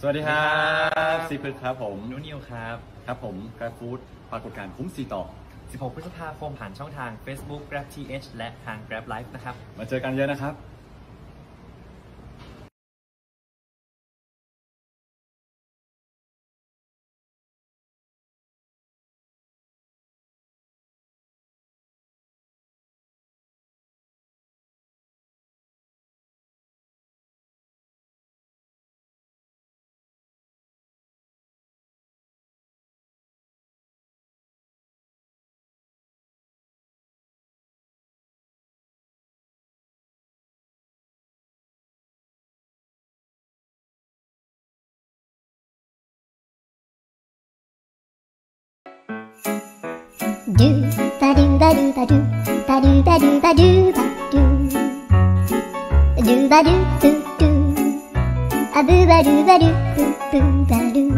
สวัสดีครับซีพึกครับผมนุนิวครับ ครับผมกราฟฟูดปรากฏการณ์คุ้มสีต่อ 16 พฤษภาคมผ่านช่องทาง Facebook Grab TH และทาง Grab Live นะครับ มาเจอกันเยอะนะครับ Do ba do ba do ba do, ba do ba do ba do ba do, do ba do do do, ah do ba do ba do do do ba do.